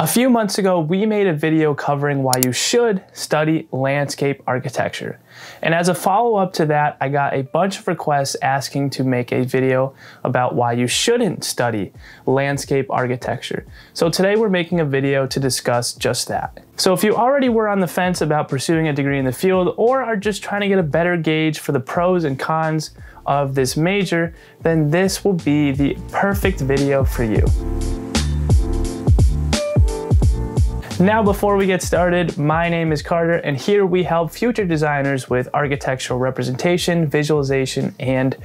A few months ago, we made a video covering why you should study landscape architecture. And as a follow up to that, I got a bunch of requests asking to make a video about why you shouldn't study landscape architecture. So today we're making a video to discuss just that. So if you already were on the fence about pursuing a degree in the field or are just trying to get a better gauge for the pros and cons of this major, then this will be the perfect video for you. Now, before we get started, my name is Carter, and here we help future designers with architectural representation, visualization, and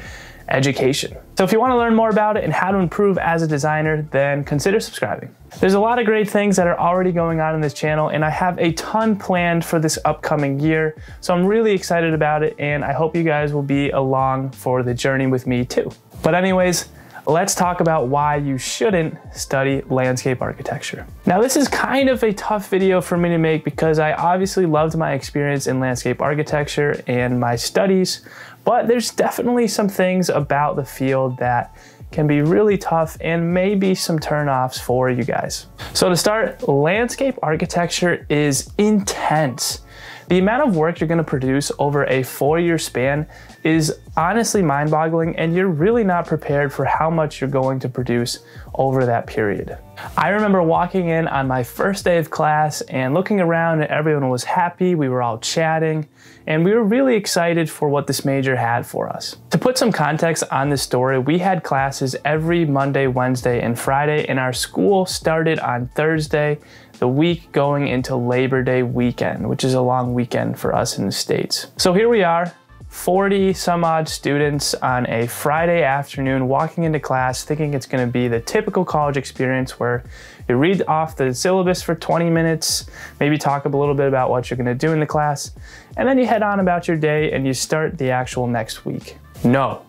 education. So if you want to learn more about it and how to improve as a designer, then consider subscribing. There's a lot of great things that are already going on in this channel, and I have a ton planned for this upcoming year. So I'm really excited about it, and I hope you guys will be along for the journey with me too. But anyways, let's talk about why you shouldn't study landscape architecture. Now this is kind of a tough video for me to make because I obviously loved my experience in landscape architecture and my studies, but there's definitely some things about the field that can be really tough and maybe some turnoffs for you guys. So to start, landscape architecture is intense. The amount of work you're gonna produce over a four year span is honestly mind boggling and you're really not prepared for how much you're going to produce over that period. I remember walking in on my first day of class and looking around and everyone was happy, we were all chatting, and we were really excited for what this major had for us. To put some context on this story, we had classes every Monday, Wednesday, and Friday, and our school started on Thursday, the week going into Labor Day weekend, which is a long weekend for us in the States. So here we are, 40 some odd students on a Friday afternoon walking into class thinking it's going to be the typical college experience where you read off the syllabus for 20 minutes, maybe talk a little bit about what you're going to do in the class, and then you head on about your day and you start the actual next week. No.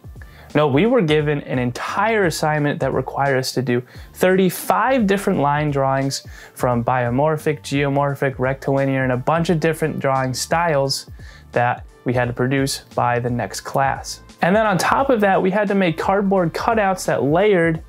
No, we were given an entire assignment that required us to do 35 different line drawings from biomorphic, geomorphic, rectilinear, and a bunch of different drawing styles that we had to produce by the next class. And then on top of that, we had to make cardboard cutouts that layered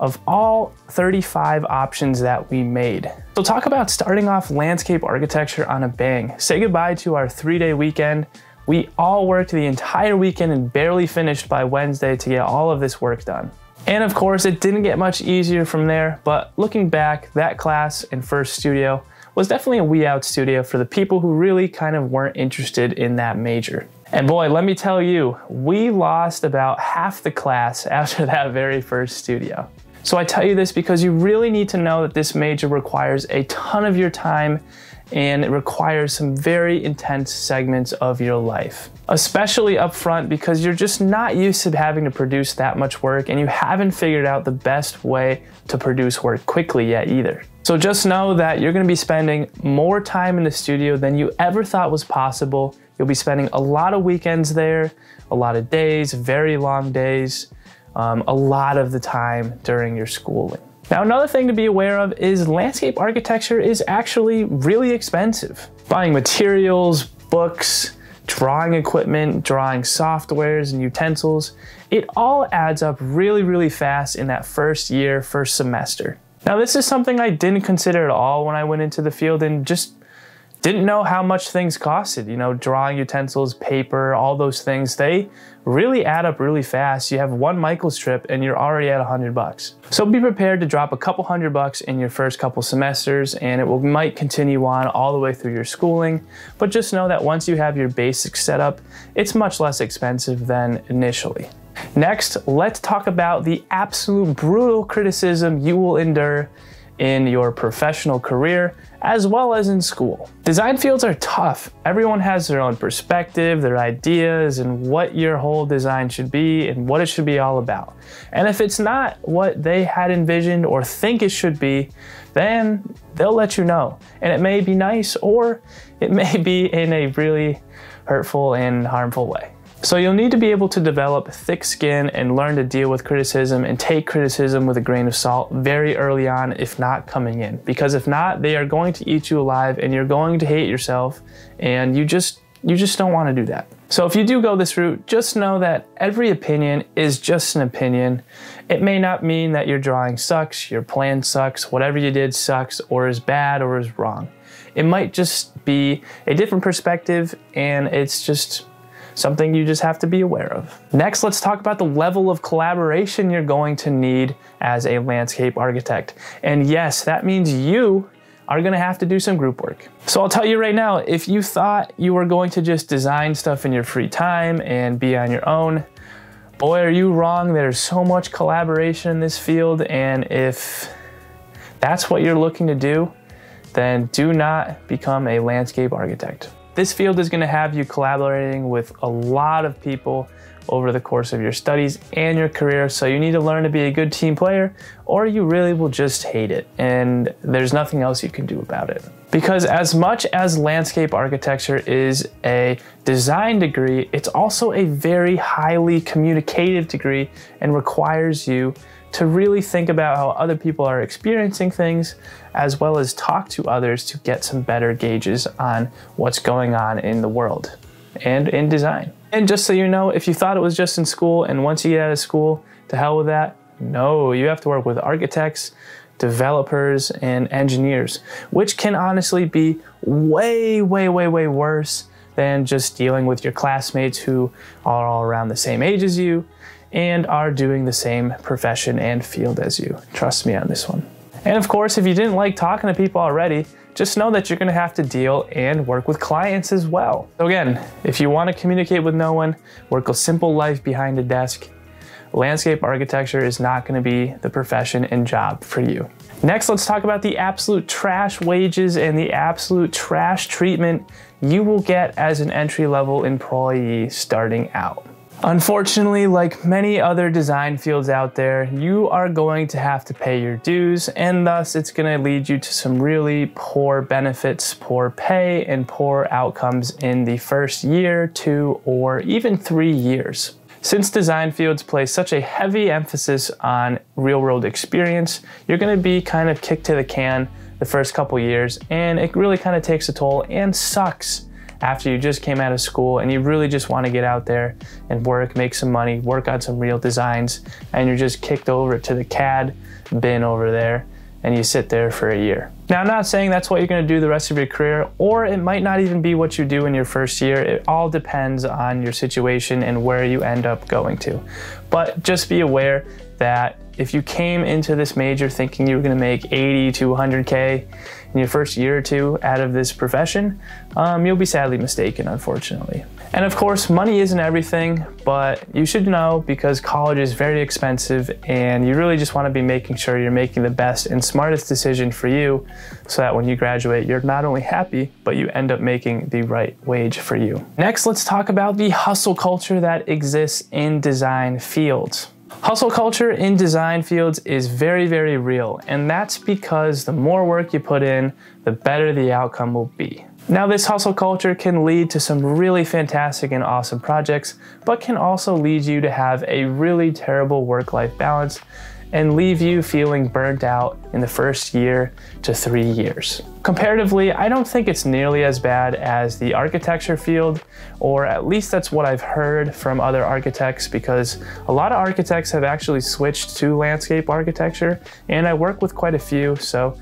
of all 35 options that we made. So talk about starting off landscape architecture on a bang. Say goodbye to our three day weekend. We all worked the entire weekend and barely finished by Wednesday to get all of this work done. And of course, it didn't get much easier from there, but looking back, that class in First Studio was definitely a we out studio for the people who really kind of weren't interested in that major. And boy, let me tell you, we lost about half the class after that very first studio. So I tell you this because you really need to know that this major requires a ton of your time and it requires some very intense segments of your life. Especially up front because you're just not used to having to produce that much work and you haven't figured out the best way to produce work quickly yet either. So just know that you're gonna be spending more time in the studio than you ever thought was possible. You'll be spending a lot of weekends there, a lot of days, very long days, um, a lot of the time during your schooling. Now, another thing to be aware of is landscape architecture is actually really expensive. Buying materials, books, drawing equipment, drawing softwares and utensils, it all adds up really, really fast in that first year, first semester. Now, this is something I didn't consider at all when I went into the field and just didn't know how much things costed. You know, drawing utensils, paper, all those things, they really add up really fast. You have one Michael strip and you're already at hundred bucks. So be prepared to drop a couple hundred bucks in your first couple semesters and it will might continue on all the way through your schooling. But just know that once you have your basics set up, it's much less expensive than initially. Next, let's talk about the absolute brutal criticism you will endure in your professional career as well as in school. Design fields are tough. Everyone has their own perspective, their ideas, and what your whole design should be and what it should be all about. And if it's not what they had envisioned or think it should be, then they'll let you know. And it may be nice or it may be in a really hurtful and harmful way. So you'll need to be able to develop thick skin and learn to deal with criticism and take criticism with a grain of salt very early on, if not coming in. Because if not, they are going to eat you alive and you're going to hate yourself and you just you just don't want to do that. So if you do go this route, just know that every opinion is just an opinion. It may not mean that your drawing sucks, your plan sucks, whatever you did sucks, or is bad, or is wrong. It might just be a different perspective, and it's just something you just have to be aware of. Next, let's talk about the level of collaboration you're going to need as a landscape architect. And yes, that means you are gonna have to do some group work. So I'll tell you right now, if you thought you were going to just design stuff in your free time and be on your own, boy, are you wrong. There's so much collaboration in this field. And if that's what you're looking to do, then do not become a landscape architect. This field is gonna have you collaborating with a lot of people over the course of your studies and your career. So you need to learn to be a good team player or you really will just hate it and there's nothing else you can do about it. Because as much as landscape architecture is a design degree, it's also a very highly communicative degree and requires you to really think about how other people are experiencing things, as well as talk to others to get some better gauges on what's going on in the world and in design. And just so you know, if you thought it was just in school and once you get out of school, to hell with that, no, you have to work with architects, developers, and engineers, which can honestly be way, way, way, way worse than just dealing with your classmates who are all around the same age as you and are doing the same profession and field as you. Trust me on this one. And of course, if you didn't like talking to people already, just know that you're gonna have to deal and work with clients as well. So again, if you wanna communicate with no one, work a simple life behind a desk, landscape architecture is not gonna be the profession and job for you. Next, let's talk about the absolute trash wages and the absolute trash treatment you will get as an entry level employee starting out. Unfortunately, like many other design fields out there, you are going to have to pay your dues, and thus it's going to lead you to some really poor benefits, poor pay, and poor outcomes in the first year, two, or even three years. Since design fields place such a heavy emphasis on real world experience, you're going to be kind of kicked to the can the first couple years, and it really kind of takes a toll and sucks after you just came out of school and you really just want to get out there and work, make some money, work on some real designs, and you're just kicked over to the CAD bin over there and you sit there for a year. Now, I'm not saying that's what you're going to do the rest of your career, or it might not even be what you do in your first year. It all depends on your situation and where you end up going to. But just be aware that if you came into this major thinking you were going to make 80 to 100K in your first year or two out of this profession, um, you'll be sadly mistaken, unfortunately. And of course, money isn't everything, but you should know because college is very expensive and you really just want to be making sure you're making the best and smartest decision for you so that when you graduate, you're not only happy, but you end up making the right wage for you. Next, let's talk about the hustle culture that exists in design fields. Hustle culture in design fields is very, very real, and that's because the more work you put in, the better the outcome will be. Now, this hustle culture can lead to some really fantastic and awesome projects, but can also lead you to have a really terrible work life balance and leave you feeling burnt out in the first year to three years. Comparatively, I don't think it's nearly as bad as the architecture field, or at least that's what I've heard from other architects because a lot of architects have actually switched to landscape architecture, and I work with quite a few, so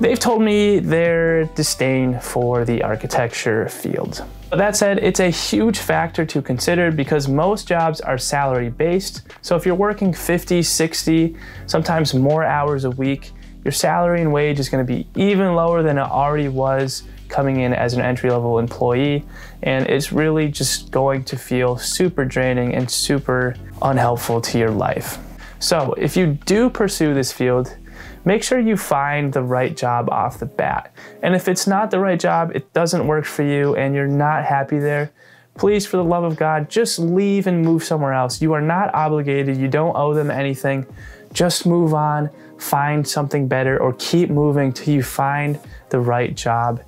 they've told me their disdain for the architecture field. But that said, it's a huge factor to consider because most jobs are salary based. So if you're working 50, 60, sometimes more hours a week, your salary and wage is going to be even lower than it already was coming in as an entry level employee. And it's really just going to feel super draining and super unhelpful to your life. So if you do pursue this field, make sure you find the right job off the bat. And if it's not the right job, it doesn't work for you, and you're not happy there, please, for the love of God, just leave and move somewhere else. You are not obligated, you don't owe them anything. Just move on, find something better, or keep moving till you find the right job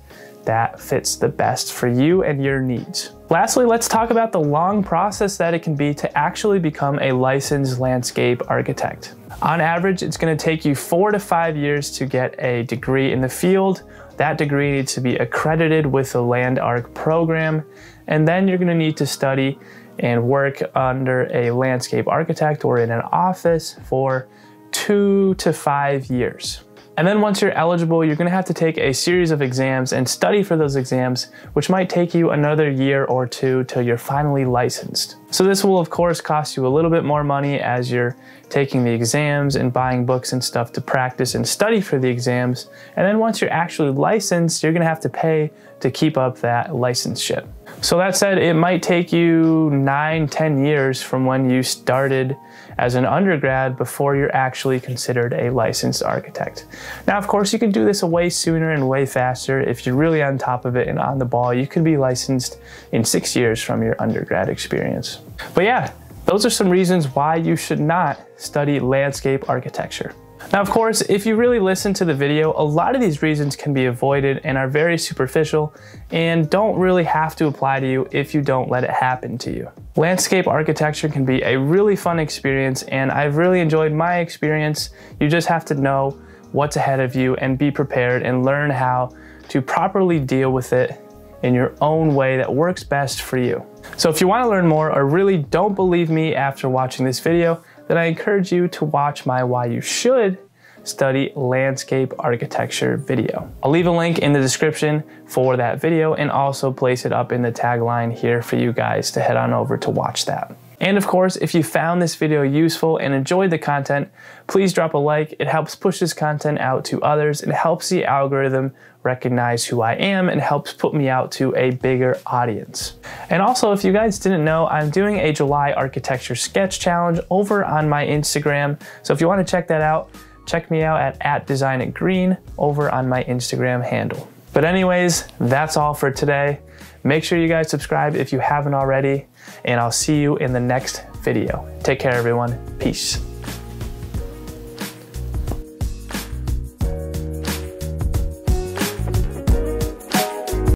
that fits the best for you and your needs. Lastly, let's talk about the long process that it can be to actually become a licensed landscape architect. On average, it's gonna take you four to five years to get a degree in the field. That degree needs to be accredited with the Land Arc program. And then you're gonna need to study and work under a landscape architect or in an office for two to five years. And then once you're eligible, you're gonna have to take a series of exams and study for those exams, which might take you another year or two till you're finally licensed. So this will of course cost you a little bit more money as you're taking the exams and buying books and stuff to practice and study for the exams. And then once you're actually licensed, you're gonna have to pay to keep up that licenseship. So that said, it might take you nine, 10 years from when you started as an undergrad before you're actually considered a licensed architect. Now, of course, you can do this way sooner and way faster. If you're really on top of it and on the ball, you can be licensed in six years from your undergrad experience. But yeah, those are some reasons why you should not study landscape architecture. Now, of course, if you really listen to the video, a lot of these reasons can be avoided and are very superficial and don't really have to apply to you if you don't let it happen to you. Landscape architecture can be a really fun experience and I've really enjoyed my experience. You just have to know what's ahead of you and be prepared and learn how to properly deal with it in your own way that works best for you. So if you want to learn more or really don't believe me after watching this video, then I encourage you to watch my Why You Should Study Landscape Architecture video. I'll leave a link in the description for that video and also place it up in the tagline here for you guys to head on over to watch that. And of course, if you found this video useful and enjoyed the content, please drop a like. It helps push this content out to others. It helps the algorithm recognize who I am and helps put me out to a bigger audience. And also, if you guys didn't know, I'm doing a July architecture sketch challenge over on my Instagram. So if you want to check that out, check me out at, at designitgreen over on my Instagram handle. But anyways, that's all for today. Make sure you guys subscribe if you haven't already, and I'll see you in the next video. Take care, everyone. Peace.